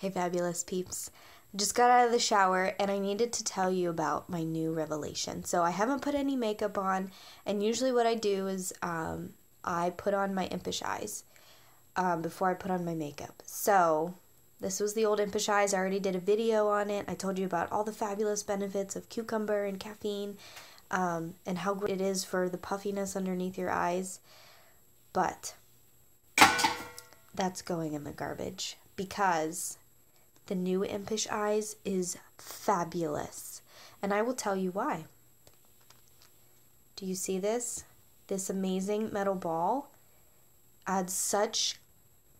Hey, fabulous peeps. Just got out of the shower and I needed to tell you about my new revelation. So, I haven't put any makeup on, and usually, what I do is um, I put on my impish eyes um, before I put on my makeup. So, this was the old impish eyes. I already did a video on it. I told you about all the fabulous benefits of cucumber and caffeine um, and how great it is for the puffiness underneath your eyes. But that's going in the garbage because the new Impish Eyes is fabulous. And I will tell you why. Do you see this? This amazing metal ball adds such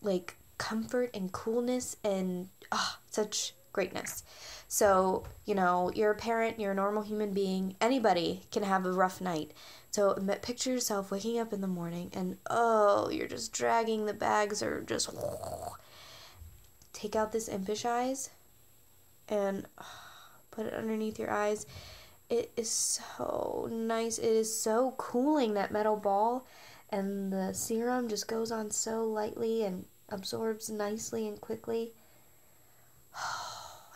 like comfort and coolness and oh, such greatness. So, you know, you're a parent, you're a normal human being, anybody can have a rough night. So, picture yourself waking up in the morning and oh, you're just dragging the bags or just take out this impish eyes and put it underneath your eyes. It is so nice. It is so cooling that metal ball and the serum just goes on so lightly and absorbs nicely and quickly.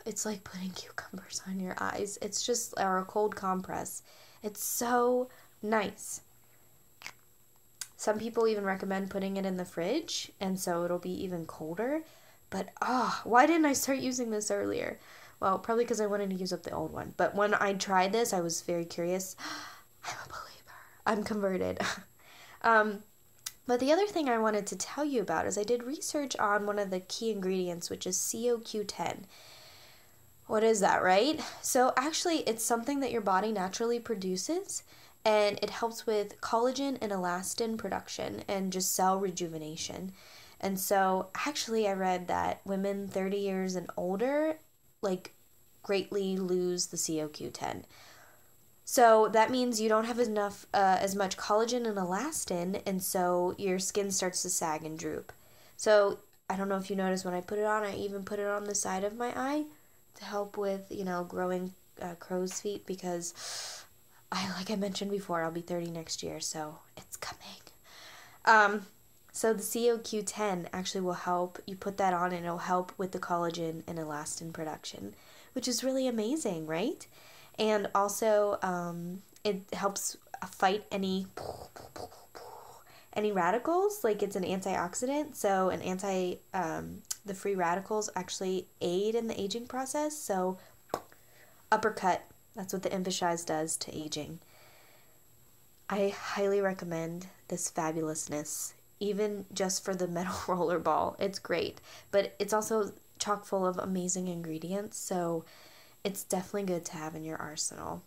It's like putting cucumbers on your eyes. It's just or a cold compress. It's so nice. Some people even recommend putting it in the fridge and so it'll be even colder. But ah, oh, why didn't I start using this earlier? Well, probably because I wanted to use up the old one. But when I tried this, I was very curious. I'm a believer. I'm converted. um, but the other thing I wanted to tell you about is I did research on one of the key ingredients, which is COQ10. What is that, right? So, actually, it's something that your body naturally produces and it helps with collagen and elastin production and just cell rejuvenation. And so, actually, I read that women 30 years and older like greatly lose the COQ10. So that means you don't have enough uh, as much collagen and elastin, and so your skin starts to sag and droop. So I don't know if you noticed when I put it on, I even put it on the side of my eye to help with you know growing uh, crow's feet because I like I mentioned before, I'll be 30 next year, so it's coming. Um, so the COQ10 actually will help. You put that on, and it'll help with the collagen and elastin production, which is really amazing, right? And also, um, it helps fight any any radicals. Like it's an antioxidant, so an anti um, the free radicals actually aid in the aging process. So uppercut that's what the Eyes does to aging. I highly recommend this fabulousness, even just for the metal roller ball. It's great, but it's also chock full of amazing ingredients, so it's definitely good to have in your arsenal.